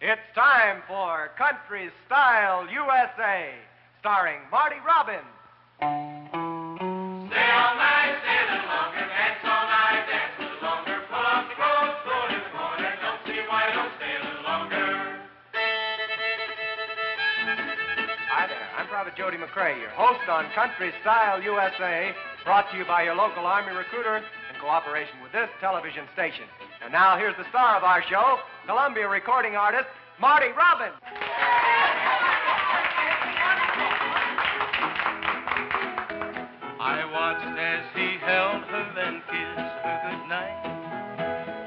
It's time for Country Style USA, starring Marty Robbins. Stay all night, stay a little longer, dance all night, dance a little longer. Pull up the clothes, throw it in the corner. Don't see why don't stay a little longer. Hi there, I'm Private Jody McCrea, your host on Country Style USA, brought to you by your local Army recruiter in cooperation with this television station. And now here's the star of our show, Columbia recording artist Marty Robbins. I watched as he held her and kissed her goodnight.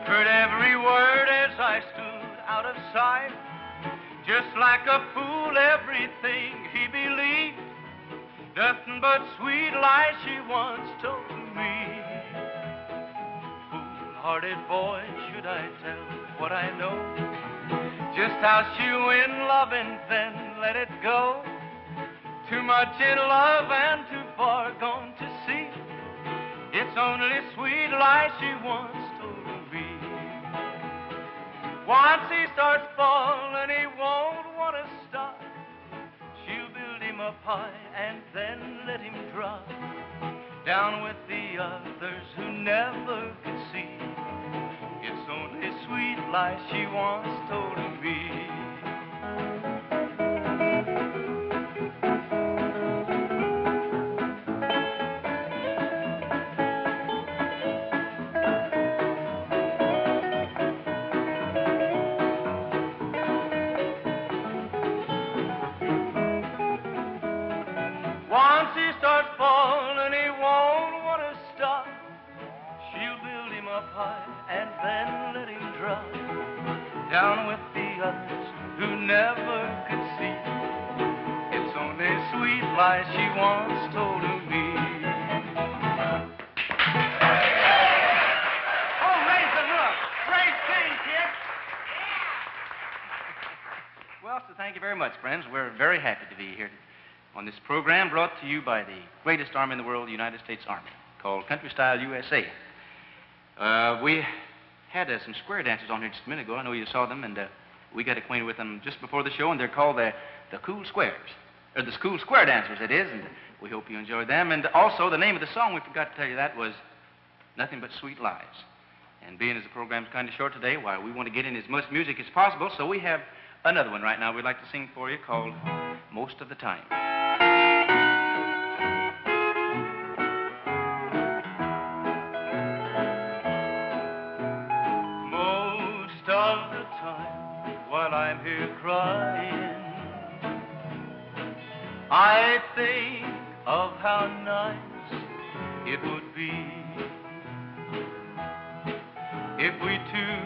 Heard every word as I stood out of sight. Just like a fool, everything he believed. Nothing but sweet lies she once told me. Fool-hearted boy, should I tell what I know? Just how she win love and then let it go. Too much in love and too far gone to see. It's only sweet lies she once told me. Once he starts falling, he won't want to stop. She'll build him up high and then let him drop down with the others who never could see. It's only sweet lies she once told me. Once he starts falling, he won't want to stop. She'll build him up high and then let him drop down with lies she once told me. Oh, roof. Great scene, kid. Well, so thank you very much, friends. We're very happy to be here on this program brought to you by the greatest army in the world, the United States Army, called Country Style USA. Uh, we had uh, some square dancers on here just a minute ago. I know you saw them, and uh, we got acquainted with them just before the show, and they're called the, the Cool Squares. Or the school Square Dancers, it is, and we hope you enjoyed them. And also, the name of the song, we forgot to tell you that, was Nothing But Sweet Lies. And being as the program's kind of short today, why, we want to get in as much music as possible, so we have another one right now we'd like to sing for you called Most of the Time. Most of the time while I'm here crying, I think of how nice it would be if we two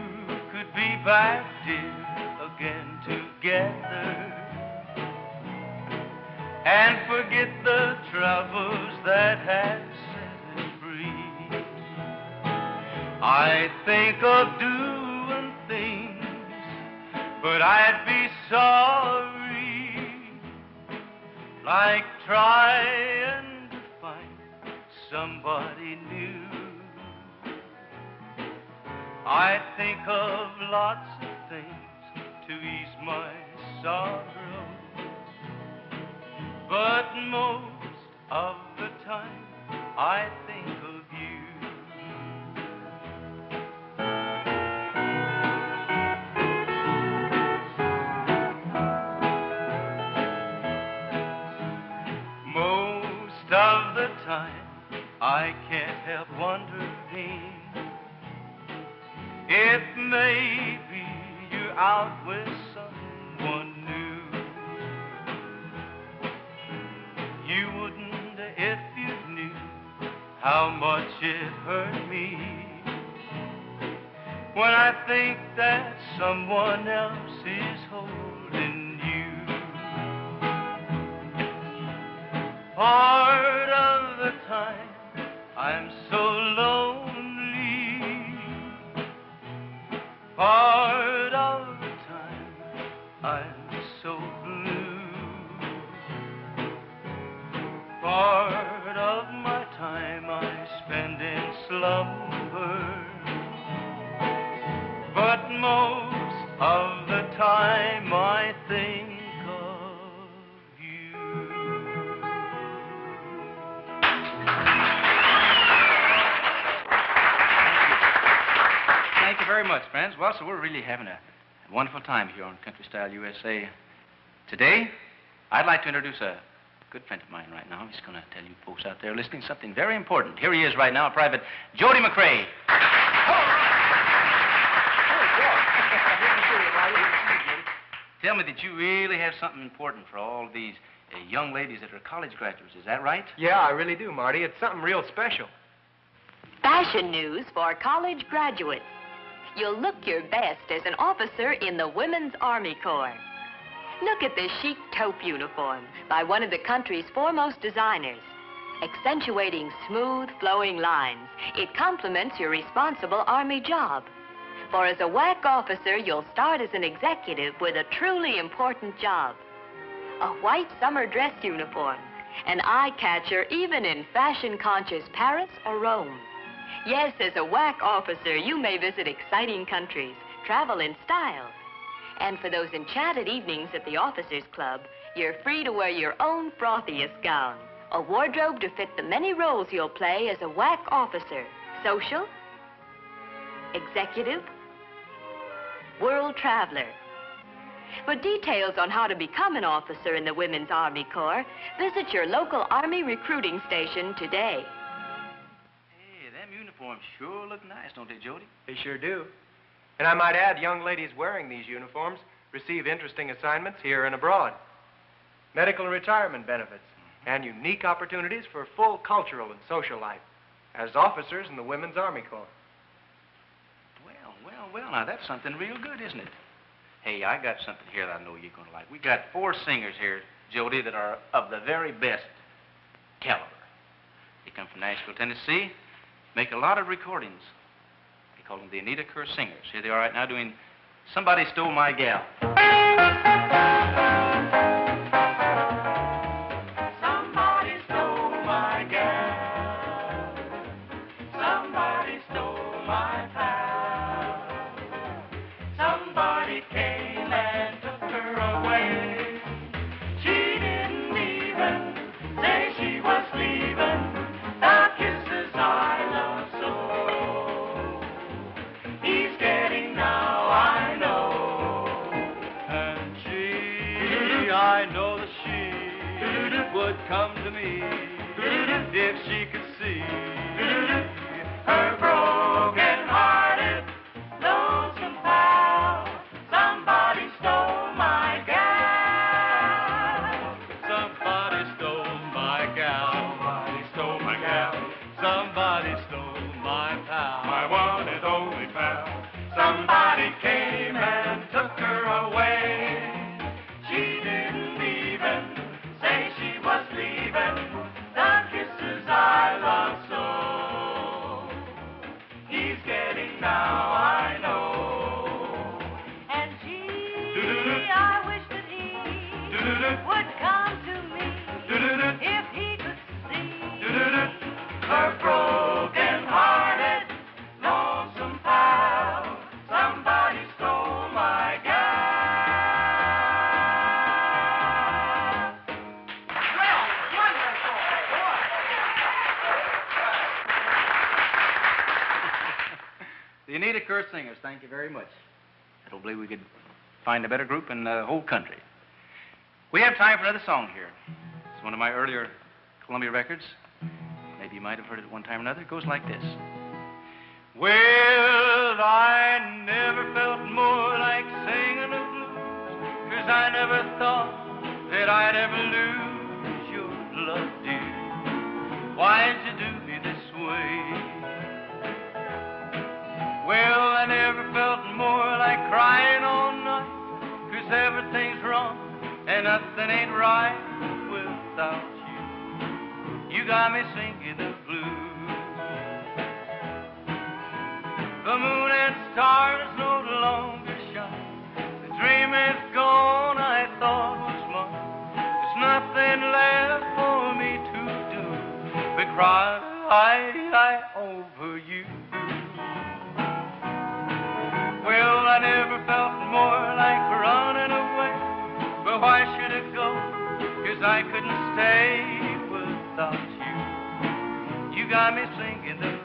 could be back, dear, again together and forget the troubles that have set us free. I think of trying to find somebody new. I think of lots of things to ease my sorrow, but most of the time I think time, I can't help wondering if maybe you're out with someone new. You wouldn't if you knew how much it hurt me when I think that someone else is holding you. Part very much, friends. Well, so we're really having a wonderful time here on Country Style USA. Today, I'd like to introduce a good friend of mine right now. He's going to tell you folks out there listening something very important. Here he is right now, Private Jody McCrea. Tell me that you really have something important for all these uh, young ladies that are college graduates. Is that right? Yeah, I really do, Marty. It's something real special. Fashion news for college graduates. You'll look your best as an officer in the Women's Army Corps. Look at this chic taupe uniform by one of the country's foremost designers. Accentuating smooth, flowing lines, it complements your responsible Army job. For as a WAC officer, you'll start as an executive with a truly important job. A white summer dress uniform, an eye catcher even in fashion-conscious Paris or Rome. Yes, as a WAC officer, you may visit exciting countries, travel in style. And for those enchanted evenings at the Officers Club, you're free to wear your own frothiest gown. A wardrobe to fit the many roles you'll play as a WAC officer. Social, executive, world traveler. For details on how to become an officer in the Women's Army Corps, visit your local Army recruiting station today. Oh, uniforms sure look nice, don't they, Jody? They sure do. And I might add, young ladies wearing these uniforms receive interesting assignments here and abroad. Medical and retirement benefits, mm-hmm. and unique opportunities for full cultural and social life as officers in the Women's Army Corps. Well, well, well, now that's something real good, isn't it? Hey, I got something here that I know you're going to like. We got four singers here, Jody, that are of the very best caliber. They come from Nashville, Tennessee, make a lot of recordings. They call them the Anita Kerr Singers. Here they are right now doing Somebody Stole My Gal. The Anita Kerr Singers, thank you very much. I don't believe we could find a better group in the whole country. We have time for another song here. It's one of my earlier Columbia records. Maybe you might have heard it one time or another. It goes like this. Well, I never felt more like singing the blues, 'cause I never thought that I'd ever lose your love, dear. Why'd nothing ain't right without you. You got me singing the blues. The moon and stars no longer shine. The dream is gone, I thought was mine. There's nothing left for me to do but cry I, over you. Well, I never felt more 'Cause I couldn't stay without you. You got me singing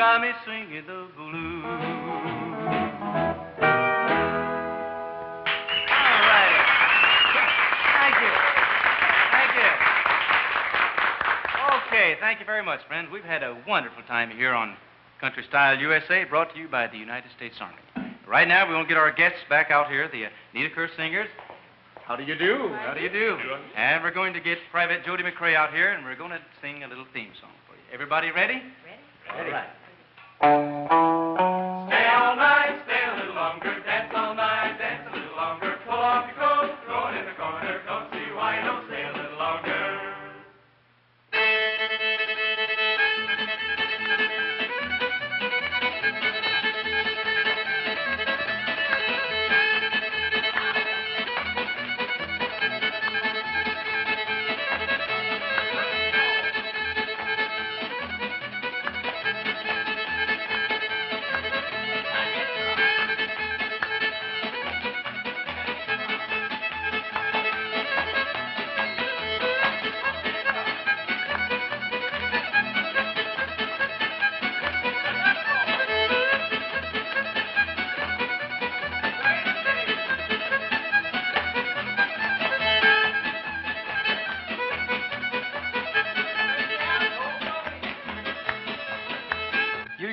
got me singing the blues. All right. Thank you. Thank you. Okay, thank you very much, friends. We've had a wonderful time here on Country Style USA, brought to you by the United States Army. Right now, we want to get our guests back out here, the Anita Kerr Singers. How do you do? How do you do? And we're going to get Private Jody McCrea out here, and we're going to sing a little theme song for you. Everybody ready? Ready. All right. Thank you.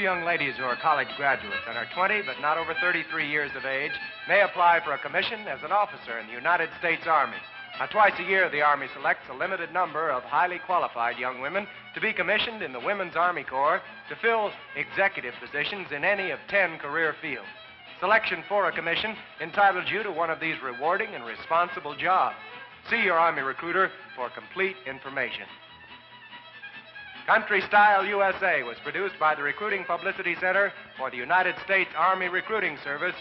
Young ladies who are college graduates and are 20 but not over 33 years of age may apply for a commission as an officer in the United States Army. Now, twice a year, the Army selects a limited number of highly qualified young women to be commissioned in the Women's Army Corps to fill executive positions in any of 10 career fields. Selection for a commission entitles you to one of these rewarding and responsible jobs. See your Army recruiter for complete information. Country Style USA was produced by the Recruiting Publicity Center for the United States Army Recruiting Service